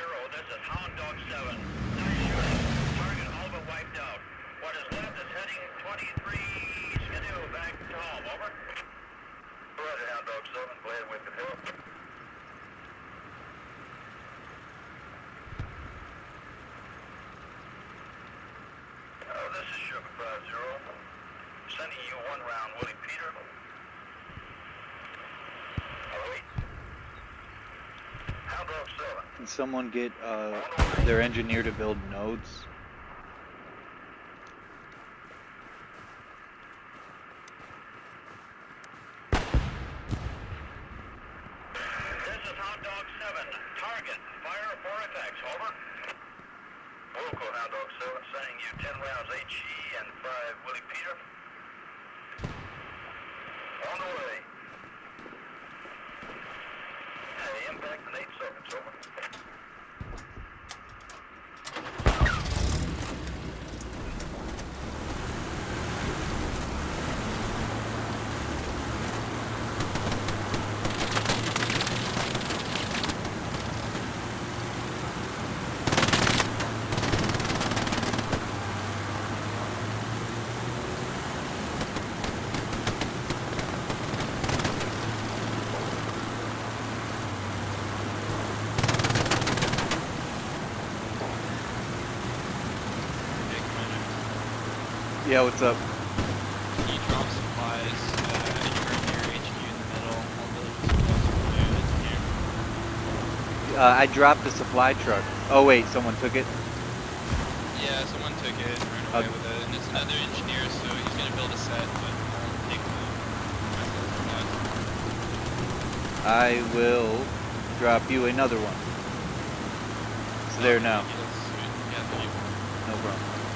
is Hound Dog 7. Nice shooting. Target all but wiped out. What is left is heading 23 Skidoo back to home. Over. Roger, Hound Dog 7. Glad we could help. Oh, this is Sugar 50. Sending you one round, Willie Peter. Hello? Hound Dog 7. Can someone get uh, their engineer to build nodes? This is Hound Dog 7. Target, fire for effects. Over. Local Hound Dog 7 sending you 10 rounds HE and 5 Willie Peter. On the way. Hey, impact in 8 seconds. Over. Hey, Commander. Yeah, what's up? Can you drop supplies uh, near HQ in the middle? I'll build supplies for you. It's here. Uh, I dropped the supply truck. Oh wait, someone took it. Yeah, someone took it and ran away Okay. with it, and it's another engineer, so he's gonna build a set, but I'll take the rest of the supplies. I will drop you another one. It's there now. That's sweet. Yeah. No problem.